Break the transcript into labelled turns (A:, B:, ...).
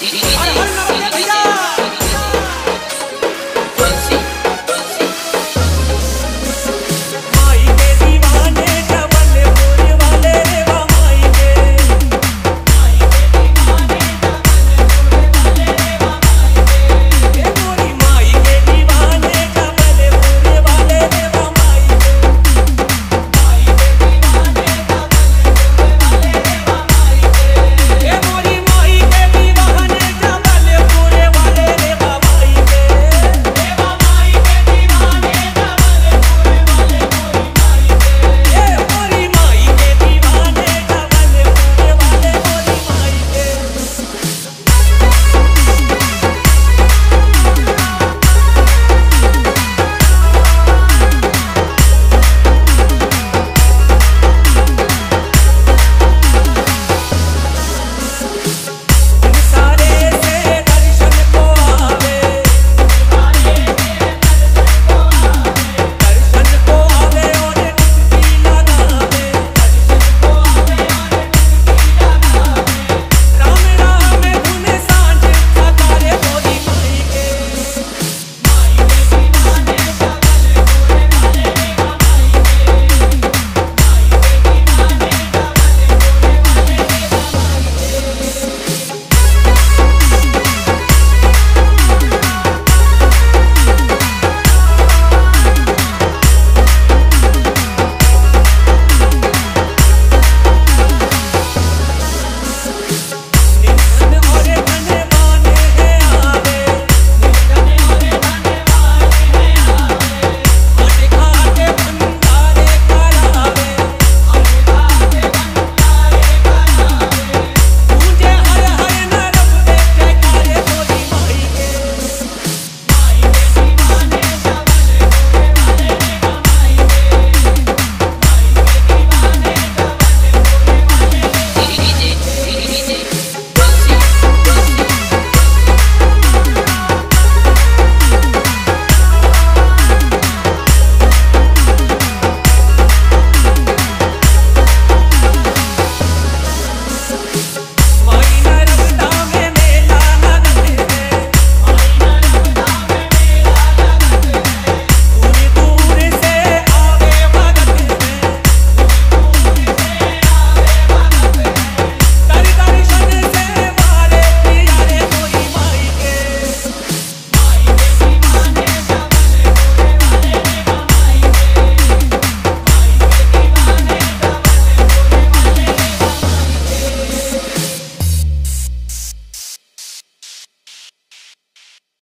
A: हर हर नमस्ते भैया